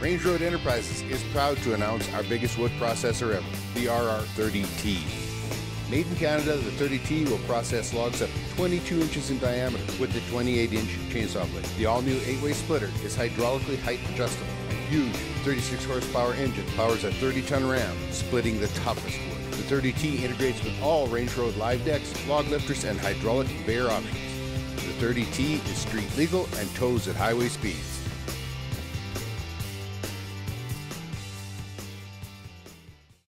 Range Road Enterprises is proud to announce our biggest wood processor ever, the RR30T. Made in Canada, the 30T will process logs up to 22 inches in diameter with the 28 inch chainsaw blade. The all new 8 way splitter is hydraulically height adjustable. A Huge 36 horsepower engine powers a 30 ton ram, splitting the toughest wood. The 30T integrates with all Range Road live decks, log lifters, and hydraulic bear options. The 30T is street legal and tows at highway speeds.